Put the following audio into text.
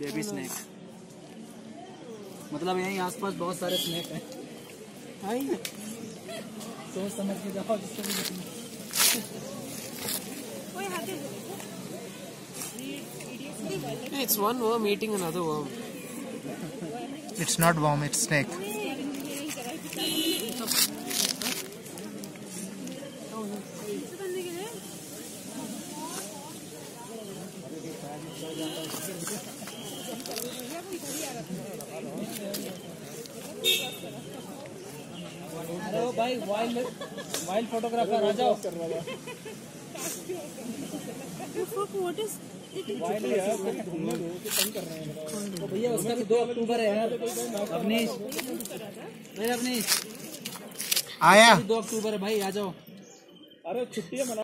Baby snack मतलब यहीं आसपास बहुत सारे स्नैक हैं भाई सोच समझ के जाओ जिससे भी देखना। It's one worm eating another worm. It's not worm, it's snake. अरे भाई वाइल्ड वाइल्ड फोटोग्राफर आ जाओ। तो भैया उसका भी दो अक्टूबर है यार। अवनीश। अरे अवनीश। आया। दो अक्टूबर है भाई आ जाओ। अरे छुट्टी है